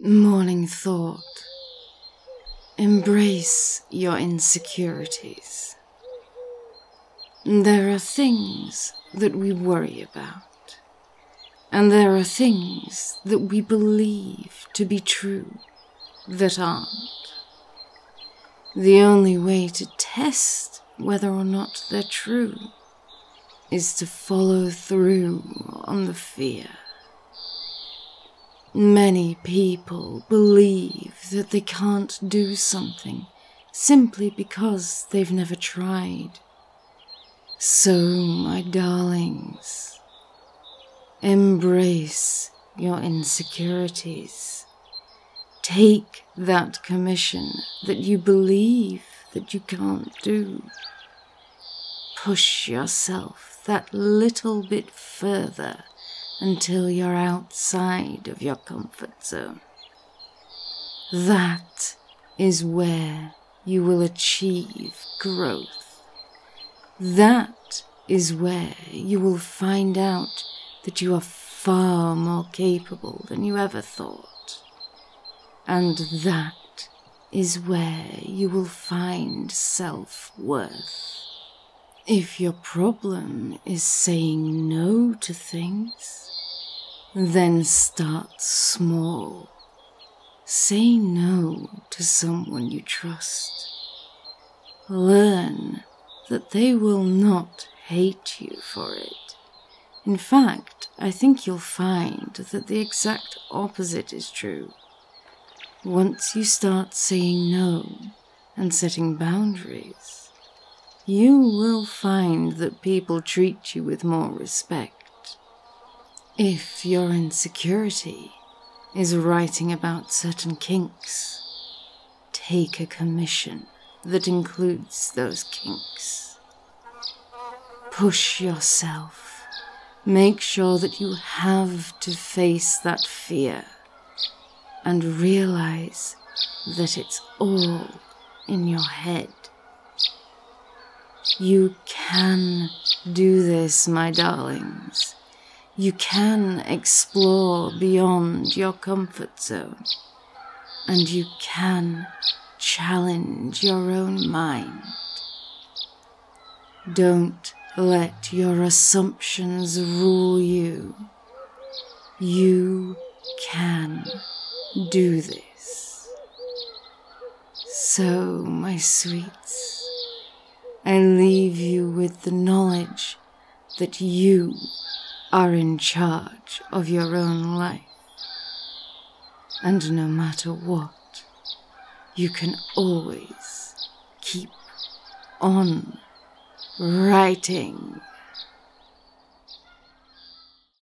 Morning thought. Embrace your insecurities. There are things that we worry about, and there are things that we believe to be true that aren't. The only way to test whether or not they're true is to follow through on the fear. Many people believe that they can't do something simply because they've never tried. So, my darlings, embrace your insecurities. Take that commission that you believe that you can't do. Push yourself that little bit further until you're outside of your comfort zone. That is where you will achieve growth. That is where you will find out that you are far more capable than you ever thought. And that is where you will find self worth. If your problem is saying no to things, then start small. Say no to someone you trust. Learn that they will not hate you for it. In fact, I think you'll find that the exact opposite is true. Once you start saying no and setting boundaries, you will find that people treat you with more respect. If your insecurity is writing about certain kinks, take a commission that includes those kinks. Push yourself. Make sure that you have to face that fear and realize that it's all in your head. You can do this, my darlings. You can explore beyond your comfort zone, and you can challenge your own mind. Don't let your assumptions rule you. You can do this. So, my sweets, I leave you with the knowledge that you are in charge of your own life. And no matter what, you can always keep on writing.